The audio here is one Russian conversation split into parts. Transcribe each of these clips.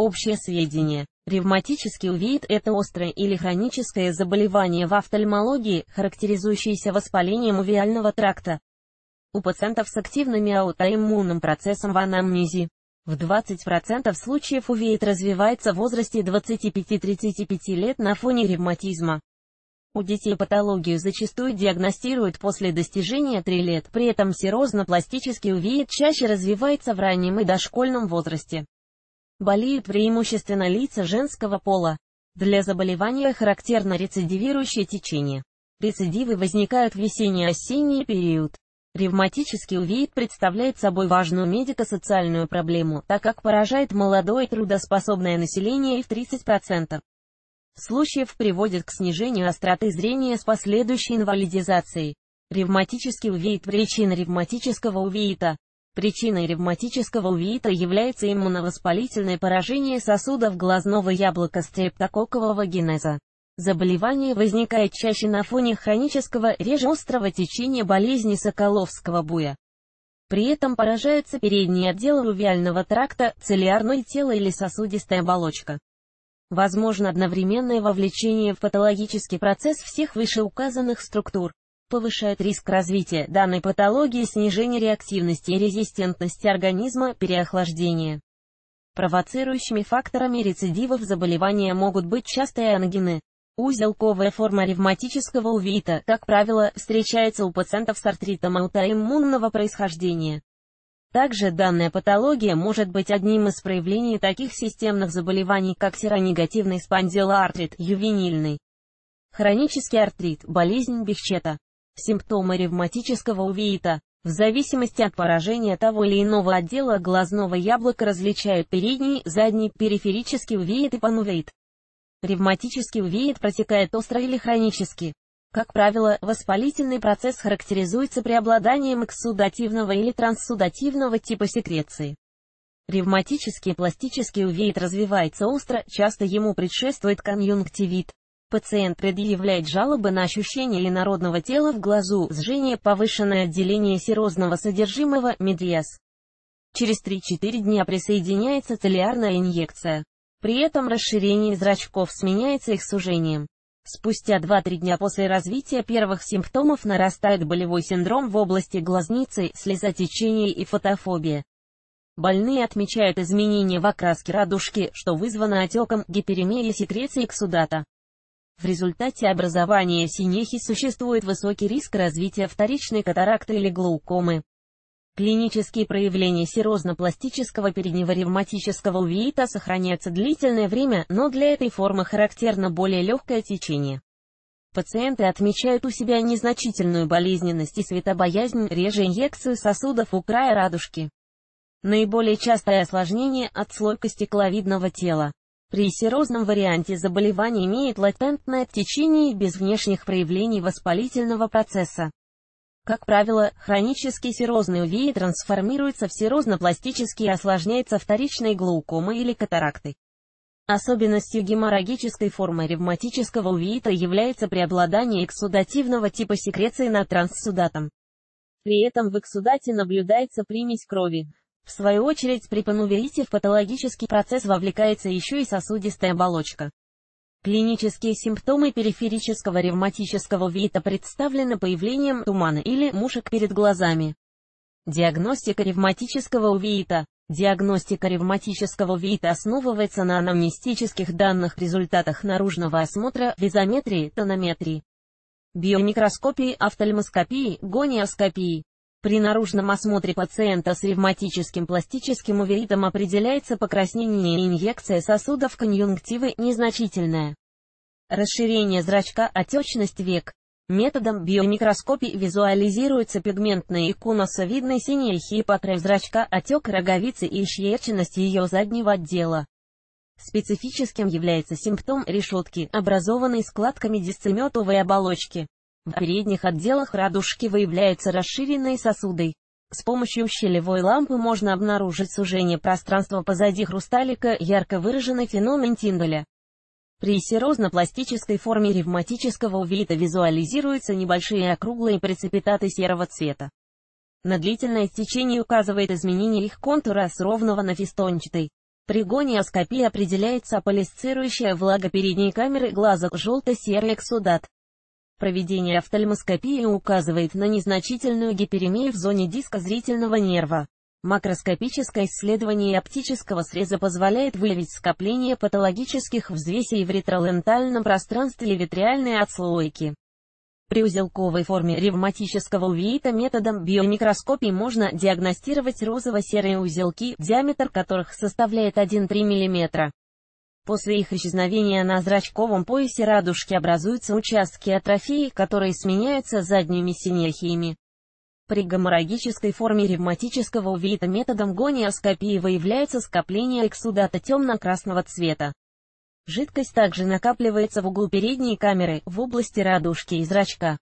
Общее сведение. Ревматический увеит – это острое или хроническое заболевание в офтальмологии, характеризующееся воспалением увеального тракта. У пациентов с активным аутоиммунным процессом в анамнезе. В 20% случаев увеит развивается в возрасте 25-35 лет на фоне ревматизма. У детей патологию зачастую диагностируют после достижения 3 лет, при этом серозно-пластический увеит чаще развивается в раннем и дошкольном возрасте. Болеют преимущественно лица женского пола. Для заболевания характерно рецидивирующее течение. Рецидивы возникают в весенне-осенний период. Ревматический увеит представляет собой важную медико-социальную проблему, так как поражает молодое трудоспособное население и в 30% случаев приводит к снижению остроты зрения с последующей инвалидизацией. Ревматический увеит Причина ревматического увеита. Причиной ревматического увеита является иммуновоспалительное поражение сосудов глазного яблока стрептококкового генеза. Заболевание возникает чаще на фоне хронического, реже острого течения болезни Соколовского буя. При этом поражаются передние отделы увиального тракта, целлярное тело или сосудистая оболочка. Возможно одновременное вовлечение в патологический процесс всех вышеуказанных структур. Повышает риск развития данной патологии снижение реактивности и резистентности организма, переохлаждения. Провоцирующими факторами рецидивов заболевания могут быть частые ангины. Узелковая форма ревматического увеита, как правило, встречается у пациентов с артритом аутоиммунного происхождения. Также данная патология может быть одним из проявлений таких системных заболеваний, как серонегативный спондилоартрит, ювенильный, хронический артрит, болезнь Бехчета, симптомы ревматического увеита. В зависимости от поражения того или иного отдела глазного яблока различают передний, задний, периферический увеит и панувеит. Ревматический увеит протекает остро или хронически. Как правило, воспалительный процесс характеризуется преобладанием экссудативного или транссудативного типа секреции. Ревматический пластический увеит развивается остро, часто ему предшествует конъюнктивит. Пациент предъявляет жалобы на ощущение инородного тела в глазу, сжение, повышенное отделение серозного содержимого, медиас. Через 3-4 дня присоединяется целлярная инъекция. При этом расширение зрачков сменяется их сужением. Спустя 2-3 дня после развития первых симптомов нарастает болевой синдром в области глазницы, слезотечение и фотофобия. Больные отмечают изменения в окраске радужки, что вызвано отеком, гиперемией секреции ксудата. В результате образования синехи существует высокий риск развития вторичной катаракты или глаукомы. Клинические проявления серозно-пластического переднего ревматического увеита сохраняются длительное время, но для этой формы характерно более легкое течение. Пациенты отмечают у себя незначительную болезненность и светобоязнь, реже инъекцию сосудов у края радужки. Наиболее частое осложнение – отслойка стекловидного тела. При серозном варианте заболевание имеет латентное течение без внешних проявлений воспалительного процесса. Как правило, хронический серозный увей трансформируется в серозно-пластический и осложняется вторичной глаукомой или катарактой. Особенностью геморрагической формы ревматического увеита является преобладание эксудативного типа секреции над транссудатом. При этом в эксудате наблюдается примесь крови. В свою очередь при панувеите в патологический процесс вовлекается еще и сосудистая оболочка. Клинические симптомы периферического ревматического вита представлены появлением тумана или мушек перед глазами. Диагностика ревматического увеита. Диагностика ревматического увеита основывается на анамнестических данных, результатах наружного осмотра, визометрии, тонометрии, биомикроскопии, офтальмоскопии, гониоскопии. При наружном осмотре пациента с ревматическим пластическим увеитом определяется покраснение и инъекция сосудов конъюнктивы незначительная. Расширение зрачка, отечность век. Методом биомикроскопии визуализируется пигментная и конусовидная синяя хипокрев зрачка, отек роговицы и исчерченность ее заднего отдела. Специфическим является симптом решетки, образованной складками дисцеметовой оболочки. В передних отделах радужки выявляются расширенные сосуды. С помощью щелевой лампы можно обнаружить сужение пространства позади хрусталика, ярко выраженный феномен Тинделя. При серозно-пластической форме ревматического увита визуализируются небольшие округлые прецепитаты серого цвета. На длительное течение указывает изменение их контура с ровного на фистончатый. При гониоскопии определяется аполисцирующая влага передней камеры глаза, желто-серый эксудат. Проведение офтальмоскопии указывает на незначительную гиперемию в зоне диска зрительного нерва. Макроскопическое исследование оптического среза позволяет выявить скопление патологических взвесей в ретролентальном пространстве витриальной отслойки. При узелковой форме ревматического увеита методом биомикроскопии можно диагностировать розово-серые узелки, диаметр которых составляет 1-3 мм. После их исчезновения на зрачковом поясе радужки образуются участки атрофии, которые сменяются задними синехиями. При геморрагической форме ревматического увеита методом гониоскопии выявляется скопление эксудата темно-красного цвета. Жидкость также накапливается в углу передней камеры, в области радужки и зрачка.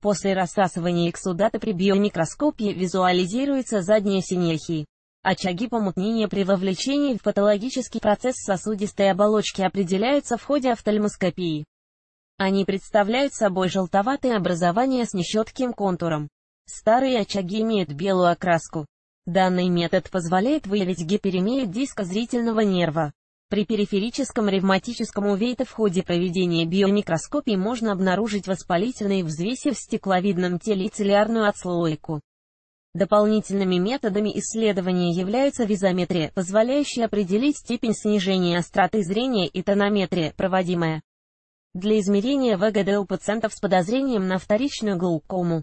После рассасывания эксудата при биомикроскопии визуализируется задняя синехия. Очаги помутнения при вовлечении в патологический процесс сосудистой оболочки определяются в ходе офтальмоскопии. Они представляют собой желтоватые образования с нечетким контуром. Старые очаги имеют белую окраску. Данный метод позволяет выявить гиперемию диска зрительного нерва. При периферическом ревматическом увейте в ходе проведения биомикроскопии можно обнаружить воспалительные взвеси в стекловидном теле и целлярную отслойку. Дополнительными методами исследования являются визометрия, позволяющая определить степень снижения остроты зрения и тонометрия, проводимая для измерения ВГД у пациентов с подозрением на вторичную глаукому.